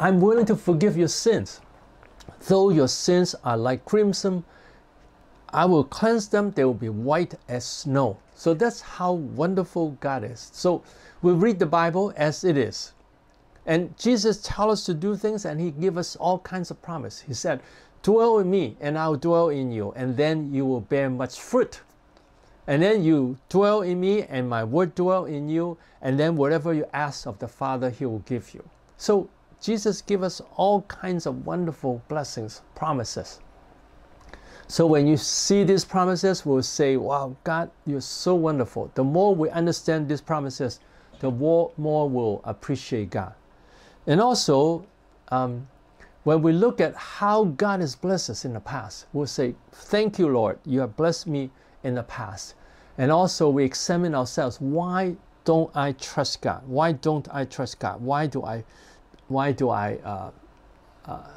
I'm willing to forgive your sins. Though your sins are like crimson, I will cleanse them, they will be white as snow. So that's how wonderful God is. So we read the Bible as it is. And Jesus tells us to do things and he gives us all kinds of promise. He said, dwell in me and I'll dwell in you and then you will bear much fruit. And then you dwell in me and my word dwell in you and then whatever you ask of the Father, he will give you. So Jesus gives us all kinds of wonderful blessings, promises. So when you see these promises, we'll say, wow, God, you're so wonderful. The more we understand these promises, the more, more we'll appreciate God. And also, um, when we look at how God has blessed us in the past, we'll say, Thank you, Lord, you have blessed me in the past. And also, we examine ourselves why don't I trust God? Why don't I trust God? Why do I, why do I, uh, uh,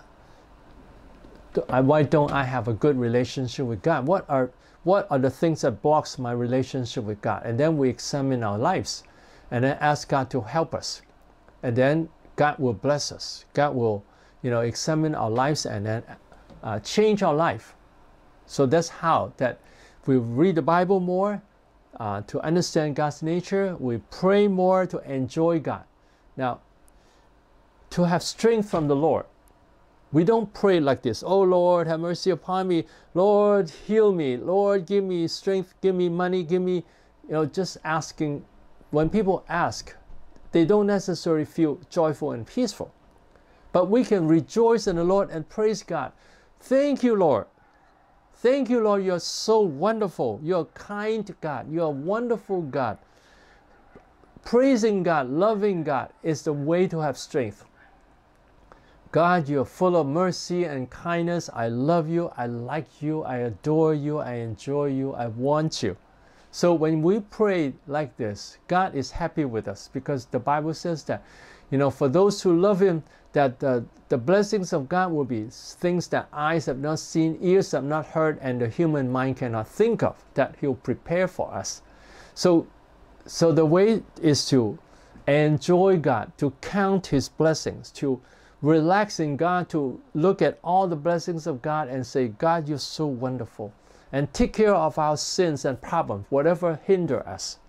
why don't I have a good relationship with God? What are what are the things that blocks my relationship with God? And then we examine our lives, and then ask God to help us, and then God will bless us. God will, you know, examine our lives and then uh, change our life. So that's how that we read the Bible more uh, to understand God's nature. We pray more to enjoy God. Now, to have strength from the Lord, we don't pray like this. Oh Lord, have mercy upon me. Lord, heal me. Lord, give me strength. Give me money. Give me, you know, just asking. When people ask, they don't necessarily feel joyful and peaceful. But we can rejoice in the Lord and praise God. Thank you, Lord. Thank you, Lord. You're so wonderful. You're kind God. You're a wonderful God. Praising God, loving God is the way to have strength. God, you're full of mercy and kindness. I love you. I like you. I adore you. I enjoy you. I want you. So when we pray like this, God is happy with us because the Bible says that, you know, for those who love Him, that the, the blessings of God will be things that eyes have not seen, ears have not heard, and the human mind cannot think of, that He'll prepare for us. So, so the way is to enjoy God, to count His blessings, to relax in God, to look at all the blessings of God and say, God, you're so wonderful and take care of our sins and problems, whatever hinder us.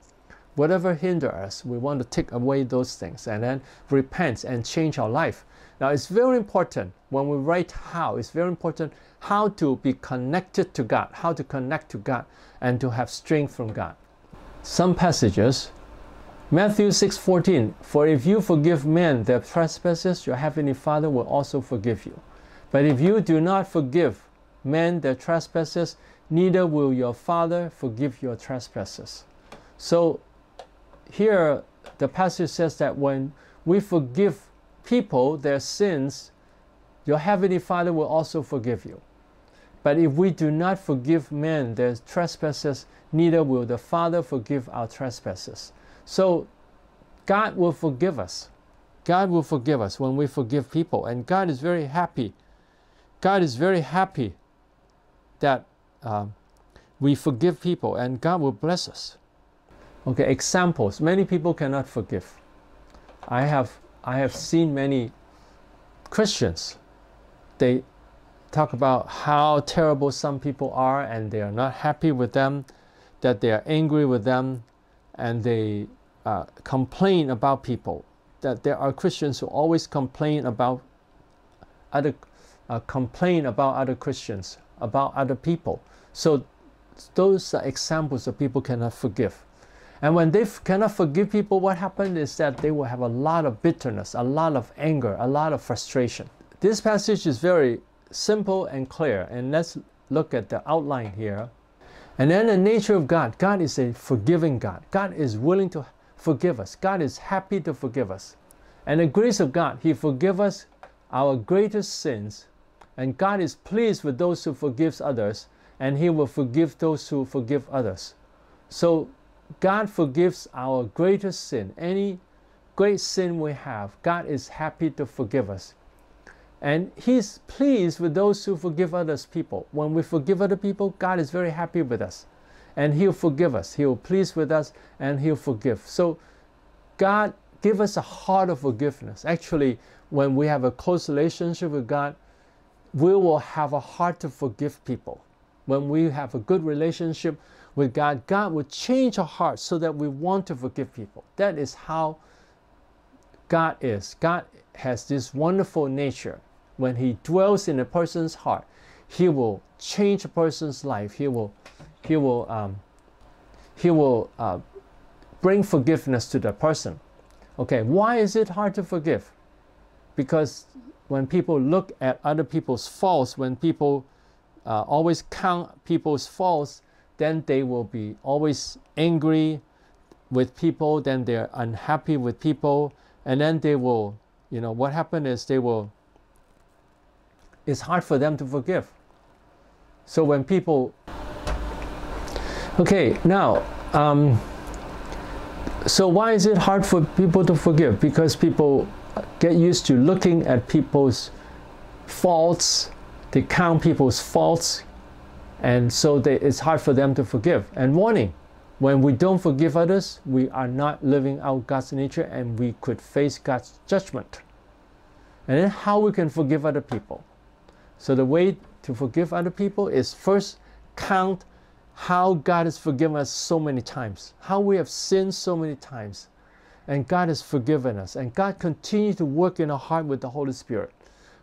Whatever hinder us, we want to take away those things and then repent and change our life. Now, it's very important when we write how, it's very important how to be connected to God, how to connect to God, and to have strength from God. Some passages, Matthew 6:14, For if you forgive men their trespasses, your heavenly Father will also forgive you. But if you do not forgive men their trespasses, neither will your Father forgive your trespasses. So here the passage says that when we forgive people their sins, your heavenly Father will also forgive you. But if we do not forgive men their trespasses, neither will the Father forgive our trespasses. So God will forgive us. God will forgive us when we forgive people. And God is very happy. God is very happy that um, we forgive people and God will bless us. Okay, examples. Many people cannot forgive. I have I have seen many Christians. They talk about how terrible some people are and they are not happy with them, that they are angry with them, and they uh, complain about people. That there are Christians who always complain about other uh, complain about other Christians, about other people. So those are examples of people cannot forgive. And when they cannot forgive people, what happens is that they will have a lot of bitterness, a lot of anger, a lot of frustration. This passage is very simple and clear. And let's look at the outline here. And then the nature of God God is a forgiving God. God is willing to forgive us, God is happy to forgive us. And the grace of God, He forgives us our greatest sins. And God is pleased with those who forgive others and He will forgive those who forgive others. So God forgives our greatest sin, any great sin we have. God is happy to forgive us. And He's pleased with those who forgive others people. When we forgive other people, God is very happy with us. And He'll forgive us. He'll please with us and He'll forgive. So God give us a heart of forgiveness. Actually, when we have a close relationship with God, we will have a heart to forgive people. When we have a good relationship with God, God will change our hearts so that we want to forgive people. That is how God is. God has this wonderful nature. When He dwells in a person's heart, He will change a person's life. He will, He will, um, He will uh, bring forgiveness to that person. Okay, why is it hard to forgive? Because when people look at other people's faults, when people uh, always count people's faults, then they will be always angry with people, then they're unhappy with people, and then they will, you know, what happened is they will, it's hard for them to forgive. So when people, okay, now, um, so why is it hard for people to forgive? Because people get used to looking at people's faults, they count people's faults, and so they, it's hard for them to forgive. And warning, when we don't forgive others, we are not living out God's nature and we could face God's judgment. And then how we can forgive other people. So the way to forgive other people is first count how God has forgiven us so many times, how we have sinned so many times, and God has forgiven us, and God continues to work in our heart with the Holy Spirit.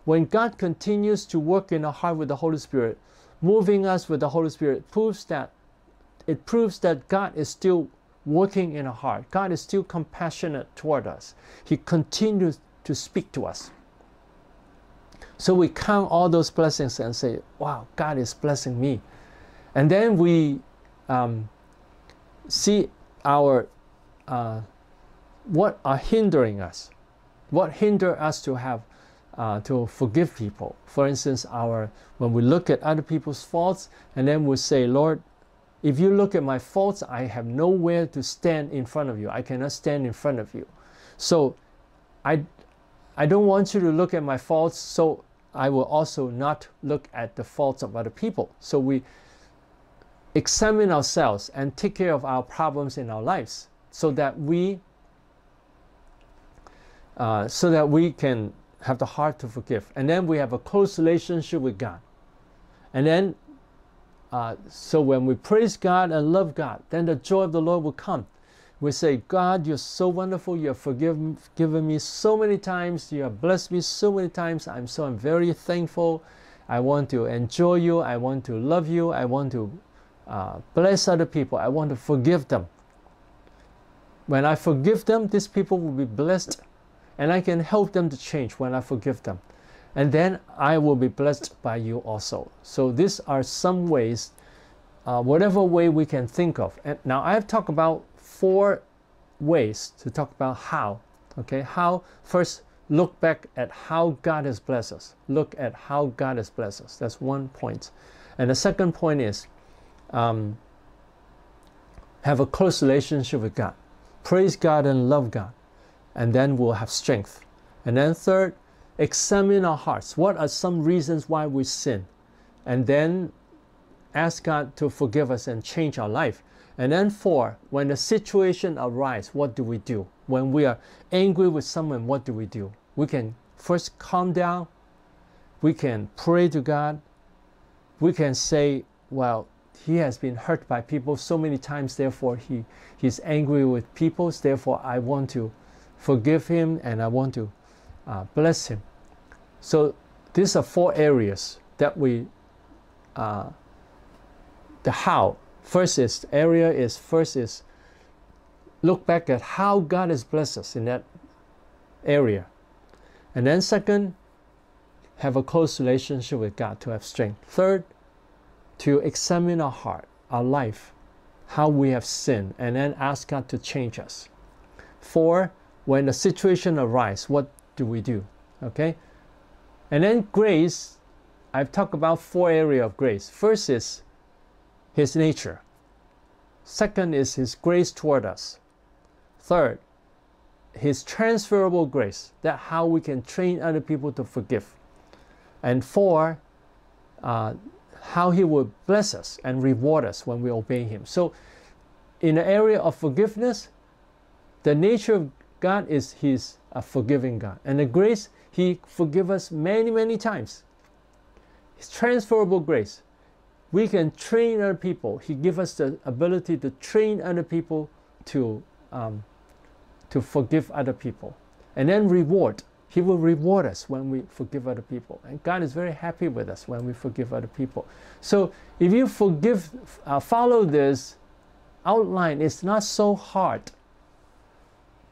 When God continues to work in our heart with the Holy Spirit, moving us with the Holy Spirit proves that it proves that God is still working in our heart. God is still compassionate toward us. He continues to speak to us. So we count all those blessings and say, wow, God is blessing me. And then we um, see our uh, what are hindering us, what hinder us to have uh, to forgive people. For instance, our when we look at other people's faults and then we say, Lord, if you look at my faults, I have nowhere to stand in front of you. I cannot stand in front of you. So I I don't want you to look at my faults, so I will also not look at the faults of other people. So we examine ourselves and take care of our problems in our lives so that we uh, so that we can have the heart to forgive. And then we have a close relationship with god. And then uh, so when we praise god and love god then the joy of the lord will come we say god you're so wonderful you have forgiven given me so many times you have blessed me so many times i'm so i'm very thankful i want to enjoy you i want to love you i want to uh, bless other people. I want to forgive them. When I forgive them, these people will be blessed and I can help them to change when I forgive them. And then I will be blessed by you also. So these are some ways, uh, whatever way we can think of. And now I have talked about four ways to talk about how. Okay, how first look back at how God has blessed us. Look at how God has blessed us. That's one point. And the second point is um, have a close relationship with God. Praise God and love God. And then we'll have strength. And then, third, examine our hearts. What are some reasons why we sin? And then ask God to forgive us and change our life. And then, four, when the situation arises, what do we do? When we are angry with someone, what do we do? We can first calm down. We can pray to God. We can say, Well, he has been hurt by people so many times therefore he he's angry with people therefore i want to forgive him and i want to uh, bless him so these are four areas that we uh, the how first is area is first is look back at how god has blessed us in that area and then second have a close relationship with god to have strength third to examine our heart, our life, how we have sinned, and then ask God to change us. Four, when the situation arises, what do we do? Okay? And then grace, I've talked about four areas of grace. First is his nature. Second is his grace toward us. Third, his transferable grace, that how we can train other people to forgive. And four, uh, how He will bless us and reward us when we obey Him. So, in the area of forgiveness, the nature of God is He's a forgiving God. And the grace, He forgive us many, many times. His transferable grace. We can train other people. He give us the ability to train other people to um, to forgive other people, and then reward. He will reward us when we forgive other people, and God is very happy with us when we forgive other people. So if you forgive, uh, follow this outline. It's not so hard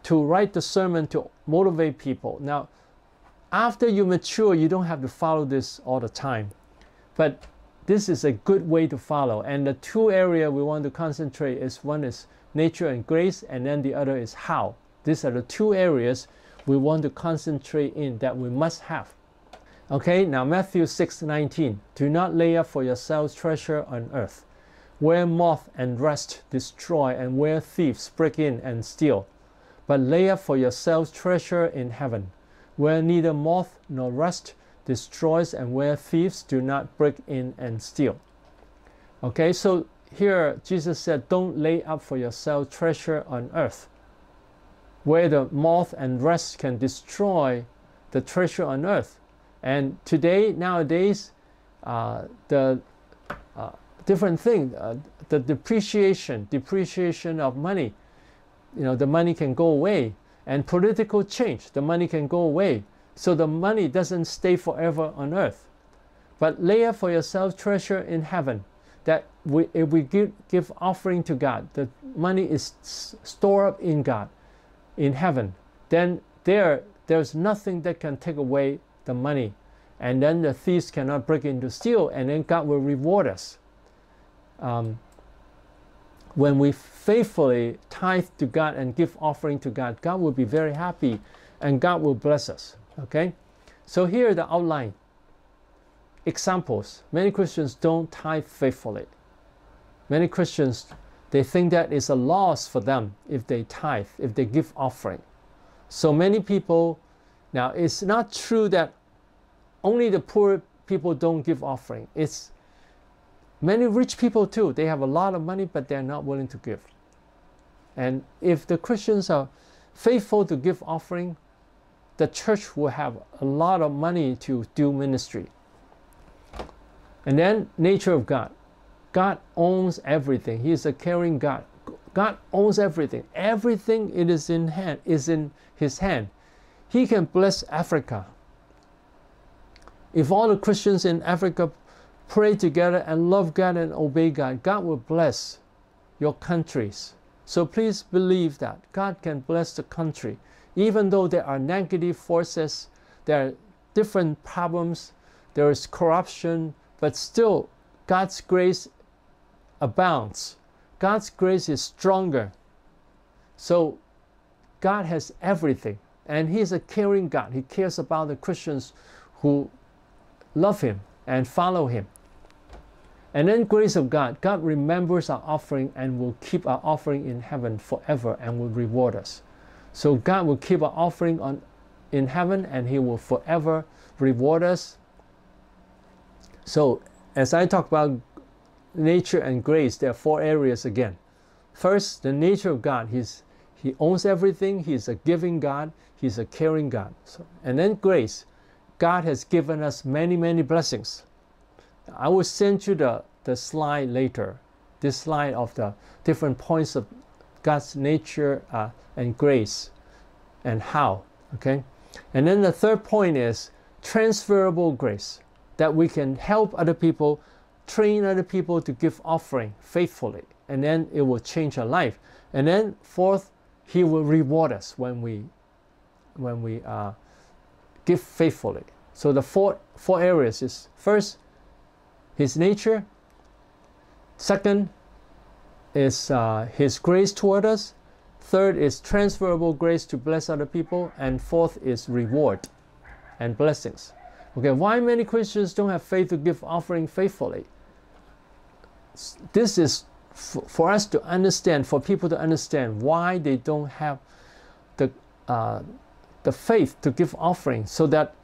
to write the sermon to motivate people. Now, after you mature, you don't have to follow this all the time. But this is a good way to follow. And the two areas we want to concentrate is one is nature and grace, and then the other is how. These are the two areas we want to concentrate in that we must have. Okay, now Matthew 6 19. Do not lay up for yourselves treasure on earth, where moth and rust destroy, and where thieves break in and steal but lay up for yourselves treasure in heaven, where neither moth nor rust destroys and where thieves do not break in and steal. Okay, so here Jesus said, Don't lay up for yourself treasure on earth, where the moth and rust can destroy the treasure on earth. And today, nowadays, uh, the uh, different thing, uh, the depreciation, depreciation of money you know, the money can go away. And political change, the money can go away. So the money doesn't stay forever on earth. But lay up for yourself treasure in heaven. That we, if we give, give offering to God, the money is stored up in God, in heaven. Then there, there's nothing that can take away the money. And then the thieves cannot break into steal, and then God will reward us. Um, when we faithfully tithe to God and give offering to God, God will be very happy and God will bless us. Okay? So here the outline. Examples. Many Christians don't tithe faithfully. Many Christians they think that is a loss for them if they tithe, if they give offering. So many people now it's not true that only the poor people don't give offering. It's Many rich people too, they have a lot of money, but they're not willing to give. And if the Christians are faithful to give offering, the church will have a lot of money to do ministry. And then nature of God. God owns everything. He is a caring God. God owns everything. Everything it is in hand is in his hand. He can bless Africa. If all the Christians in Africa pray together and love God and obey God, God will bless your countries. So please believe that God can bless the country. Even though there are negative forces, there are different problems, there is corruption, but still God's grace abounds. God's grace is stronger. So God has everything. And He's a caring God. He cares about the Christians who love Him and follow Him. And then grace of God, God remembers our offering and will keep our offering in heaven forever and will reward us. So God will keep our offering on in heaven and he will forever reward us. So as I talk about nature and grace, there are four areas again. First, the nature of God. He's he owns everything. He's a giving God. He's a caring God. So, and then grace. God has given us many, many blessings. I will send you the, the slide later, this slide of the different points of God's nature uh, and grace and how, okay? And then the third point is transferable grace, that we can help other people, train other people to give offering faithfully, and then it will change our life. And then fourth, He will reward us when we when we uh, give faithfully. So the four four areas is first his nature. Second is uh, his grace toward us. Third is transferable grace to bless other people. And fourth is reward and blessings. Okay, why many Christians don't have faith to give offering faithfully? This is for us to understand, for people to understand why they don't have the, uh, the faith to give offering so that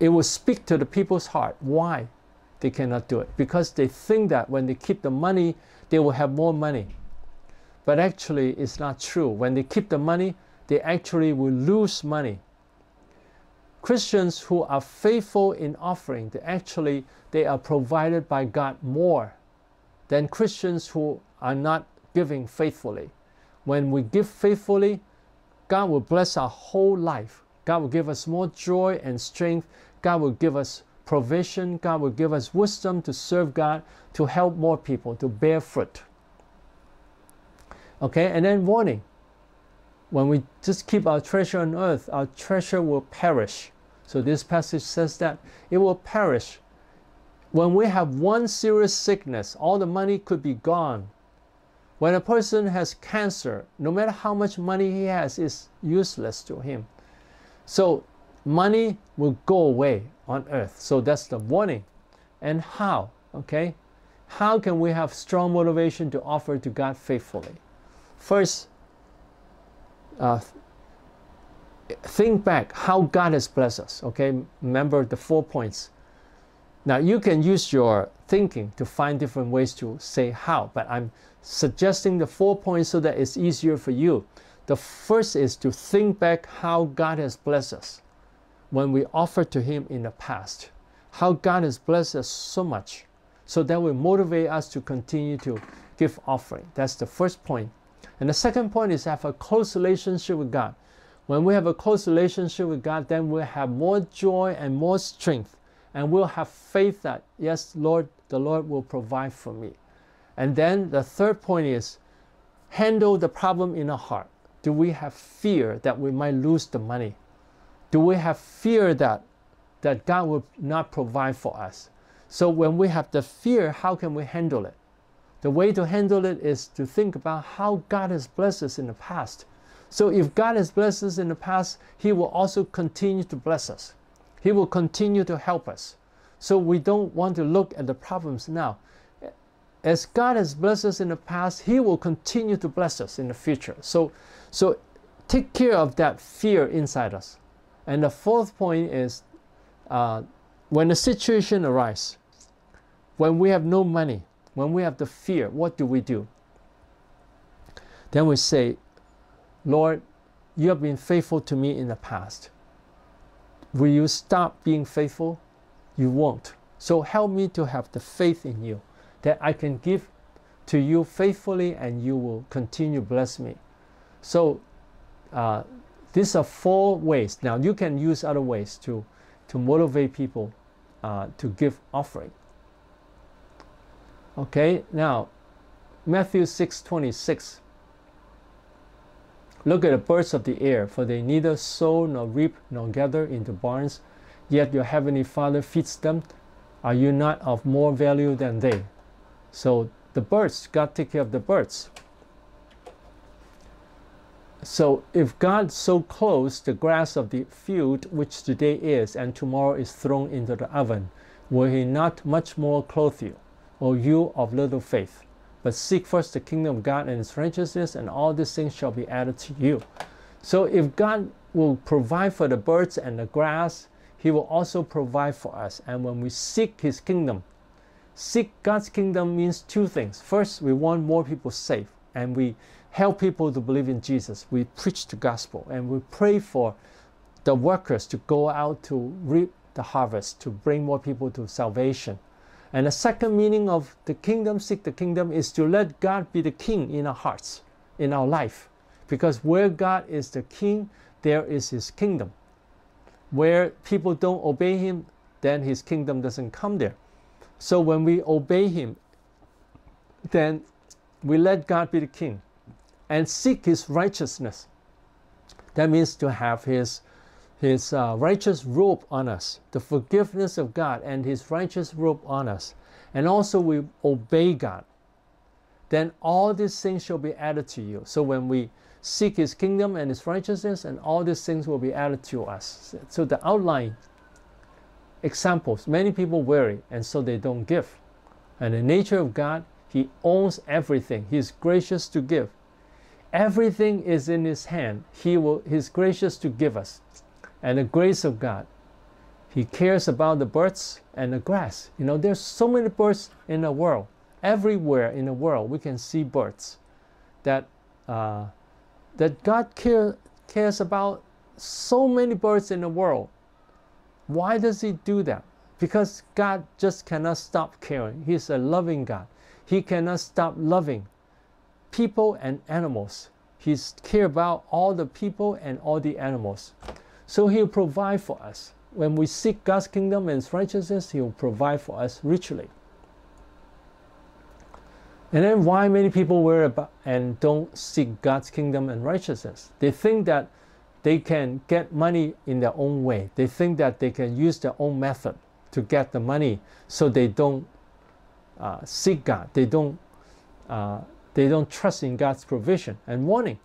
it will speak to the people's heart. Why? they cannot do it because they think that when they keep the money, they will have more money. But actually, it's not true. When they keep the money, they actually will lose money. Christians who are faithful in offering, they actually they are provided by God more than Christians who are not giving faithfully. When we give faithfully, God will bless our whole life. God will give us more joy and strength. God will give us provision. God will give us wisdom to serve God, to help more people, to bear fruit. Okay, and then warning. When we just keep our treasure on earth, our treasure will perish. So this passage says that it will perish. When we have one serious sickness, all the money could be gone. When a person has cancer, no matter how much money he has, is useless to him. So money will go away on earth. So that's the warning. And how? Okay? How can we have strong motivation to offer to God faithfully? First, uh, think back how God has blessed us. Okay? Remember the four points. Now you can use your thinking to find different ways to say how, but I'm suggesting the four points so that it's easier for you. The first is to think back how God has blessed us when we offered to Him in the past. How God has blessed us so much. So that will motivate us to continue to give offering. That's the first point. And the second point is have a close relationship with God. When we have a close relationship with God, then we'll have more joy and more strength. And we'll have faith that, yes, Lord, the Lord will provide for me. And then the third point is handle the problem in our heart. Do we have fear that we might lose the money? Do we have fear that, that God will not provide for us? So when we have the fear, how can we handle it? The way to handle it is to think about how God has blessed us in the past. So if God has blessed us in the past, He will also continue to bless us. He will continue to help us. So we don't want to look at the problems now. As God has blessed us in the past, He will continue to bless us in the future. So so take care of that fear inside us. And the fourth point is uh, when a situation arises, when we have no money, when we have the fear, what do we do? Then we say, Lord, you have been faithful to me in the past. Will you stop being faithful? You won't. So help me to have the faith in you that I can give to you faithfully and you will continue bless me. So uh, these are four ways. Now you can use other ways to, to motivate people uh, to give offering. Okay, now Matthew 6 26. Look at the birds of the air, for they neither sow nor reap nor gather into barns, yet your heavenly Father feeds them. Are you not of more value than they? So the birds, God take care of the birds. So if God so clothes the grass of the field, which today is and tomorrow is thrown into the oven, will he not much more clothe you, O you of little faith? But seek first the kingdom of God and his righteousness, and all these things shall be added to you. So if God will provide for the birds and the grass, he will also provide for us. And when we seek his kingdom, seek God's kingdom means two things. First, we want more people saved, and we help people to believe in Jesus. We preach the gospel and we pray for the workers to go out to reap the harvest, to bring more people to salvation. And the second meaning of the kingdom, seek the kingdom, is to let God be the king in our hearts, in our life. Because where God is the king, there is his kingdom. Where people don't obey him, then his kingdom doesn't come there. So when we obey him, then we let God be the king and seek his righteousness. That means to have his, his uh, righteous robe on us, the forgiveness of God and his righteous robe on us. And also we obey God. Then all these things shall be added to you. So when we seek his kingdom and his righteousness, and all these things will be added to us. So the outline examples, many people worry and so they don't give. And the nature of God, he owns everything. He is gracious to give. Everything is in His hand. He will, He's gracious to give us. And the grace of God. He cares about the birds and the grass. You know, there's so many birds in the world. Everywhere in the world, we can see birds. That uh, that God care, cares about so many birds in the world. Why does He do that? Because God just cannot stop caring. He's a loving God. He cannot stop loving people and animals. He's care about all the people and all the animals. So He'll provide for us. When we seek God's kingdom and His righteousness, He will provide for us richly. And then why many people worry about and don't seek God's kingdom and righteousness? They think that they can get money in their own way. They think that they can use their own method to get the money, so they don't uh, seek God. They don't. Uh, they don't trust in God's provision and warning.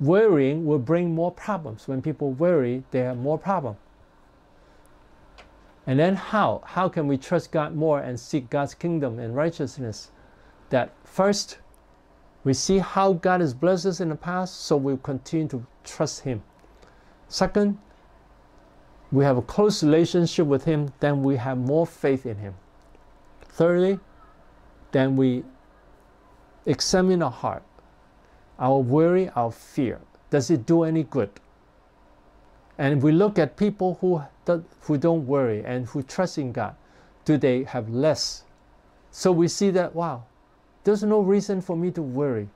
Worrying will bring more problems. When people worry, they have more problem. And then how? How can we trust God more and seek God's kingdom and righteousness? That first, we see how God has blessed us in the past, so we continue to trust Him. Second, we have a close relationship with Him, then we have more faith in Him. Thirdly, then we examine our heart, our worry, our fear. Does it do any good? And we look at people who, who don't worry and who trust in God. Do they have less? So we see that, wow, there's no reason for me to worry.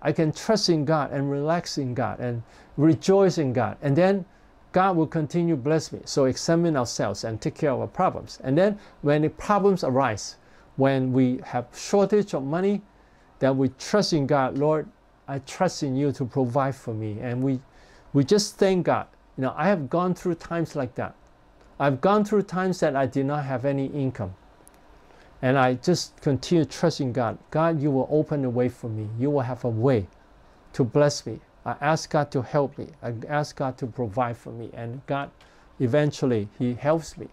I can trust in God and relax in God and rejoice in God. And then God will continue bless me. So examine ourselves and take care of our problems. And then when the problems arise, when we have shortage of money, then we trust in God, Lord, I trust in you to provide for me. And we we just thank God. You know, I have gone through times like that. I've gone through times that I did not have any income. And I just continue trusting God. God, you will open the way for me. You will have a way to bless me. I ask God to help me. I ask God to provide for me. And God, eventually, He helps me.